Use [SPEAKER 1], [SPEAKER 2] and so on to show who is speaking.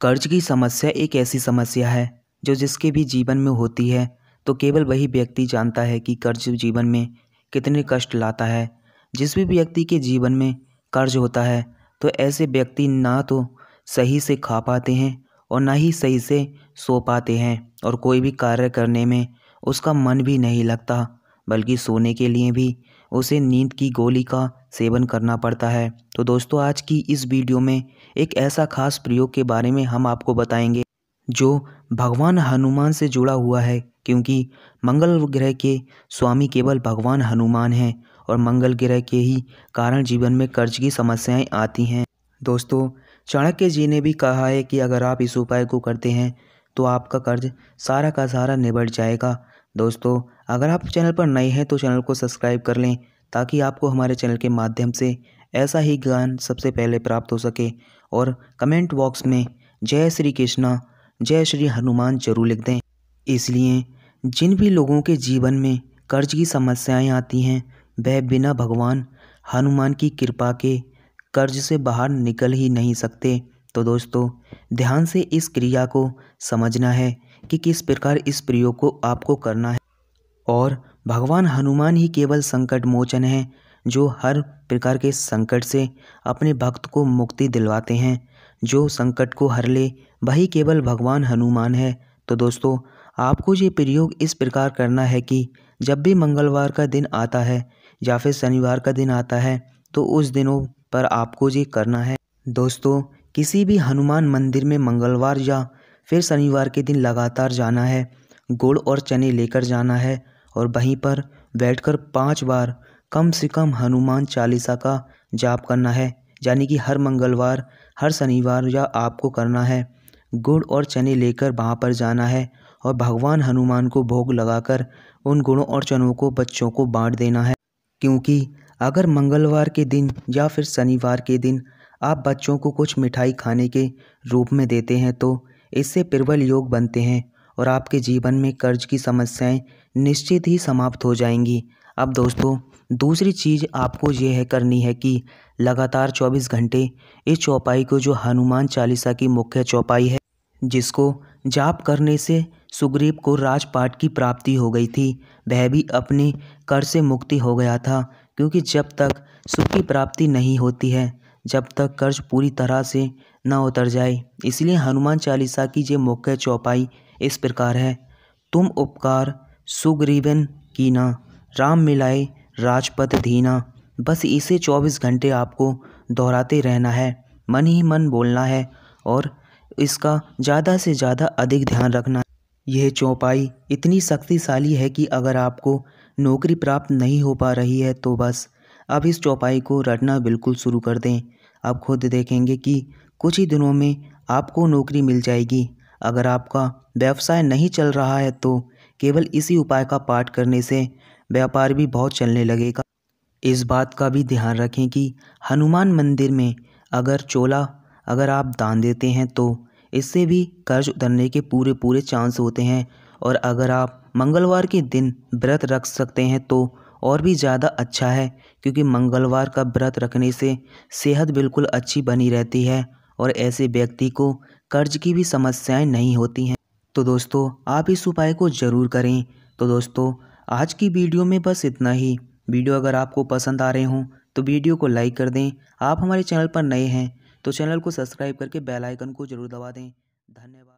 [SPEAKER 1] कर्ज की समस्या एक ऐसी समस्या है, जो जिसके भी जीवन में होती है। तो केवल वही व्यक्ति जानता है कि कर्ज जीवन में कितने कष्ट लाता है। जिस भी व्यक्ति के जीवन में कर्ज होता है तो ऐसे व्यक्ति ना तो सही से खा पाते हैं और ना ही सही से सो पाते हैं और कोई भी कार्य करने में उसका मन भी नहीं लगता। बल्कि सोने के लिए भी उसे नींद की गोली का सेवन करना पड़ता है। तो दोस्तों, आज की इस वीडियो में एक ऐसा खास प्रयोग के बारे में हम आपको बताएँगे, जो भगवान हनुमान से जुड़ा हुआ है, क्योंकि मंगल ग्रह के स्वामी केवल भगवान हनुमान हैं और मंगल ग्रह के ही कारण जीवन में कर्ज की समस्याएँ आती हैं। दोस्तों, चाणक्य जी ने भी कहा है कि अगर आप इस उपाय को करते हैं तो आपका कर्ज सारा का सारा निबट जाएगा। दोस्तों, अगर आप चैनल पर नए हैं तो चैनल को सब्सक्राइब कर लें ताकि आपको हमारे चैनल के माध्यम से ऐसा ही ज्ञान सबसे पहले प्राप्त हो सके और कमेंट बॉक्स में जय श्री कृष्णा, जय श्री हनुमान ज़रूर लिख दें। इसलिए जिन भी लोगों के जीवन में कर्ज की समस्याएँ आती हैं, वह बिना भगवान, हनुमान की कृपा के कर्ज से बाहर निकल ही नहीं सकते। तो दोस्तों, ध्यान से इस क्रिया को समझना है कि किस प्रकार इस प्रयोग को आपको करना है? और भगवान हनुमान ही केवल संकट मोचन हैं, जो हर प्रकार के संकट से अपने भक्त को मुक्ति दिलवाते हैं। जो संकट को हर ले, वही केवल भगवान हनुमान है। तो दोस्तों, आपको ये प्रयोग इस प्रकार करना है कि जब भी मंगलवार का दिन आता है, या फिर शनिवार का दिन आता है तो उस दिनों पर आपको ये करना है। दोस्तों, किसी भी हनुमान मंदिर में मंगलवार या फिर शनिवार के दिन लगातार जाना है, गुड़ और चने लेकर जाना है और वहीं पर बैठकर पाँच बार कम से कम हनुमान चालीसा का जाप करना है, यानी कि हर मंगलवार, हर शनिवार या आपको करना है। गुड़ और चने लेकर वहाँ पर जाना है और भगवान हनुमान को भोग लगाकर उन गुड़ों और चनों को बच्चों को बांट देना है। क्योंकि अगर मंगलवार के दिन या फिर शनिवार के दिन आप बच्चों को कुछ मिठाई खाने के रूप में देते हैं तो इससे प्रबल योग बनते हैं और आपके जीवन में कर्ज की समस्याएँ निश्चित ही समाप्त हो जाएँगी। अब दोस्तों, दूसरी चीज़ आपको ये है करनी है कि लगातार 24 घंटे इस चौपाई को जो हनुमान चालीसा की मुख्य चौपाई है, जिसको जाप करने से सुग्रीव को राजपाट की प्राप्ति हो गई थी, वह भी अपने कर से मुक्ति हो गया था, क्योंकि जब तक सुख की प्राप्ति नहीं होती है जब तक कर्ज पूरी तरह से न उतर जाए। इसलिए हनुमान चालीसा की ये मुख्य चौपाई इस प्रकार है। तुम उपकार, सुग्रीवन कीना, राम मिलाए राजपथ धीना। बस इसे चौबीस घंटे आपको दोहराते रहना है, मन ही मन बोलना है और इसका ज़्यादा से ज़्यादा अधिक ध्यान रखना यह चौपाई इतनी शक्तिशाली है कि अगर आपको नौकरी प्राप्त नहीं हो पा रही है तो बस अब इस चौपाई को रटना बिल्कुल शुरू कर दें। आप खुद देखेंगे कि कुछ ही दिनों में आपको नौकरी मिल जाएगी। अगर आपका व्यवसाय नहीं चल रहा है तो केवल इसी उपाय का पाठ करने से व्यापार भी बहुत चलने लगेगा। इस बात का भी ध्यान रखें कि हनुमान मंदिर में अगर चोला, अगर आप दान देते हैं तो इससे भी कर्ज उतरने के पूरे पूरे चांस होते हैं। और अगर आप मंगलवार के दिन व्रत रख सकते हैं तो और भी ज़्यादा अच्छा है, क्योंकि मंगलवार का व्रत रखने से सेहत बिल्कुल अच्छी बनी रहती है और ऐसे व्यक्ति को कर्ज की भी समस्याएँ नहीं होती हैं। तो दोस्तों, आप इस उपाय को ज़रूर करें। तो दोस्तों, आज की वीडियो में बस इतना ही। वीडियो अगर आपको पसंद आ रहे हों तो वीडियो को लाइक कर दें। आप हमारे चैनल पर नए हैं तो चैनल को सब्सक्राइब करके बेल आइकन को ज़रूर दबा दें। धन्यवाद।